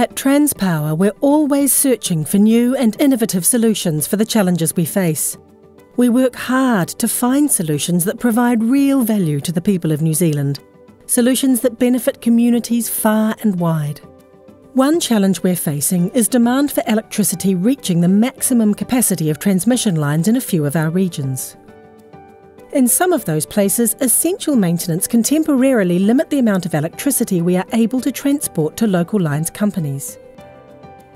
At Transpower, we're always searching for new and innovative solutions for the challenges we face. We work hard to find solutions that provide real value to the people of New Zealand, solutions that benefit communities far and wide. One challenge we're facing is demand for electricity reaching the maximum capacity of transmission lines in a few of our regions. In some of those places, essential maintenance can temporarily limit the amount of electricity we are able to transport to local lines companies.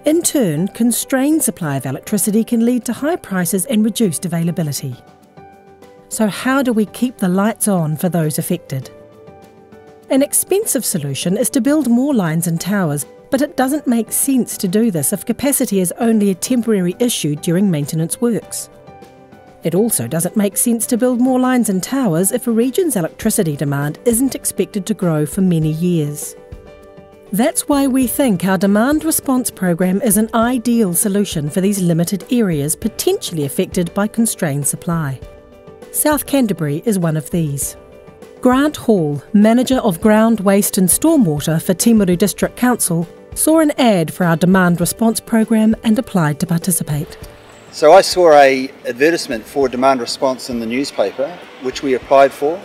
In turn, constrained supply of electricity can lead to high prices and reduced availability. So, how do we keep the lights on for those affected? An expensive solution is to build more lines and towers, but it doesn't make sense to do this if capacity is only a temporary issue during maintenance works. It also doesn't make sense to build more lines and towers if a region's electricity demand isn't expected to grow for many years. That's why we think our demand response program is an ideal solution for these limited areas potentially affected by constrained supply. South Canterbury is one of these. Grant Hall, manager of ground waste and stormwater for Timaru District Council, saw an ad for our demand response program and applied to participate. So I saw a advertisement for demand response in the newspaper, which we applied for.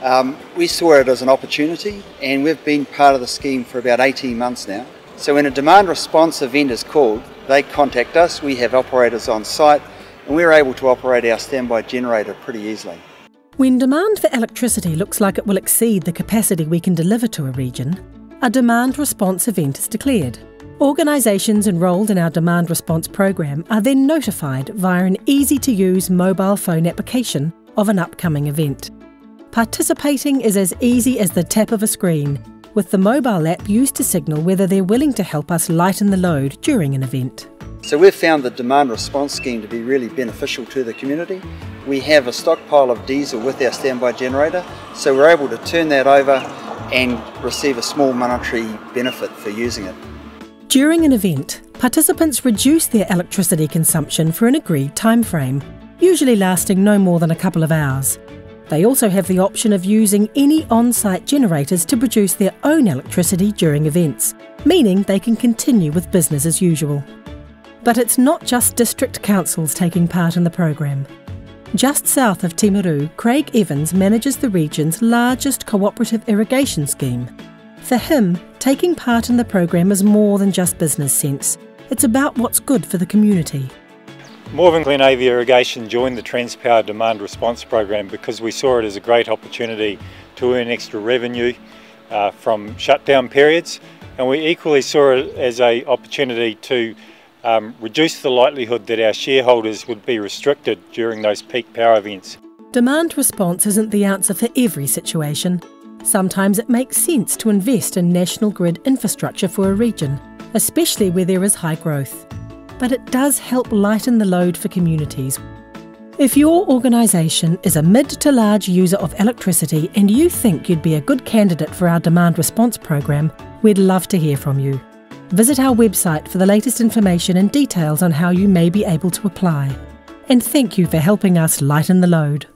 Um, we saw it as an opportunity, and we've been part of the scheme for about 18 months now. So when a demand response event is called, they contact us. We have operators on site, and we're able to operate our standby generator pretty easily. When demand for electricity looks like it will exceed the capacity we can deliver to a region, a demand response event is declared. Organisations enrolled in our demand response program are then notified via an easy to use mobile phone application of an upcoming event. Participating is as easy as the tap of a screen, with the mobile app used to signal whether they're willing to help us lighten the load during an event. So we've found the demand response scheme to be really beneficial to the community. We have a stockpile of diesel with our standby generator, so we're able to turn that over and receive a small monetary benefit for using it. During an event, participants reduce their electricity consumption for an agreed time frame, usually lasting no more than a couple of hours. They also have the option of using any on site generators to produce their own electricity during events, meaning they can continue with business as usual. But it's not just district councils taking part in the program. Just south of Timaru, Craig Evans manages the region's largest cooperative irrigation scheme. For him, taking part in the program is more than just business sense. It's about what's good for the community. Morven Glenavy Irrigation joined the Transpower Demand Response Program because we saw it as a great opportunity to earn extra revenue uh, from shutdown periods and we equally saw it as an opportunity to um, reduce the likelihood that our shareholders would be restricted during those peak power events. Demand response isn't the answer for every situation, Sometimes it makes sense to invest in national grid infrastructure for a region, especially where there is high growth. But it does help lighten the load for communities. If your organisation is a mid to large user of electricity and you think you'd be a good candidate for our demand response program, we'd love to hear from you. Visit our website for the latest information and details on how you may be able to apply. And thank you for helping us lighten the load.